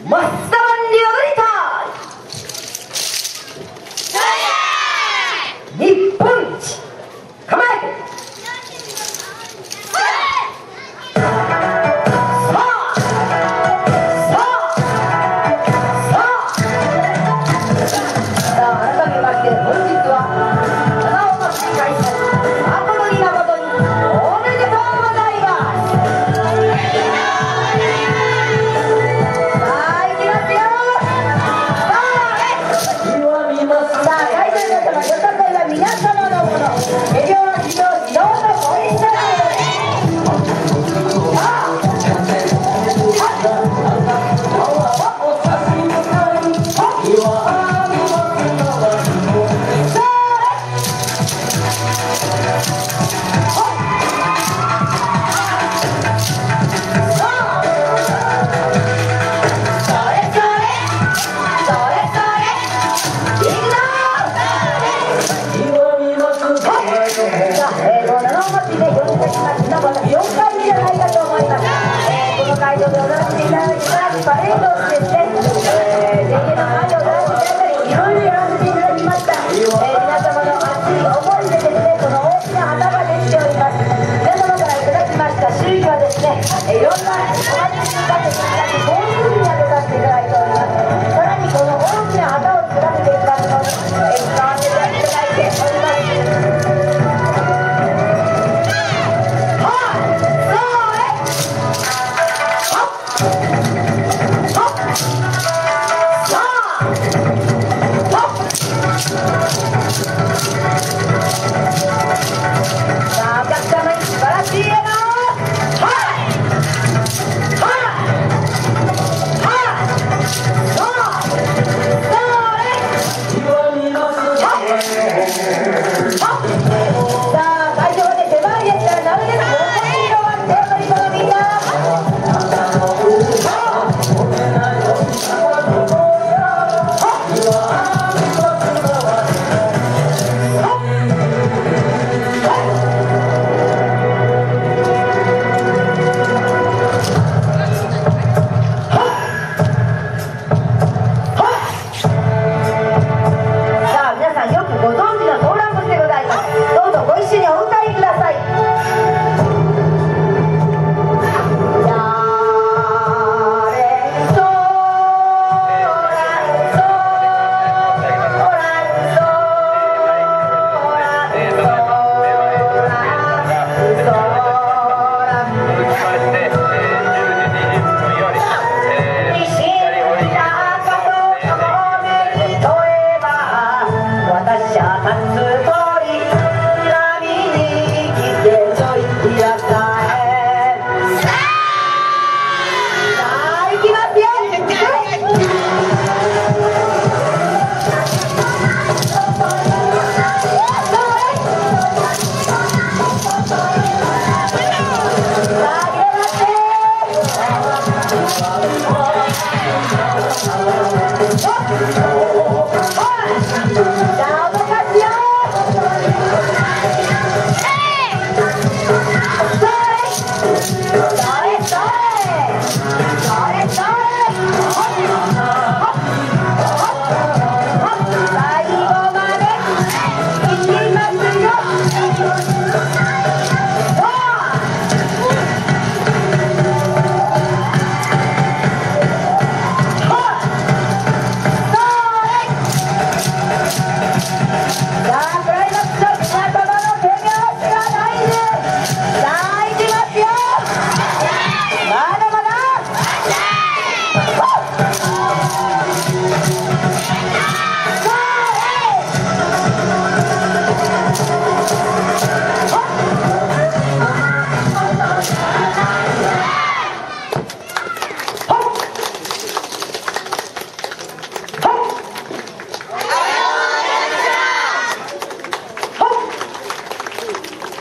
What's? パレードをしてですね、えー、電源の前を出してあたりいろいろやらせていただきました、えー、皆様の熱い思いでですねこの大きな花ができております。皆様からいただきました。周囲はですねいろんな話にかていただき Dá pra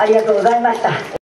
ありがとうございました。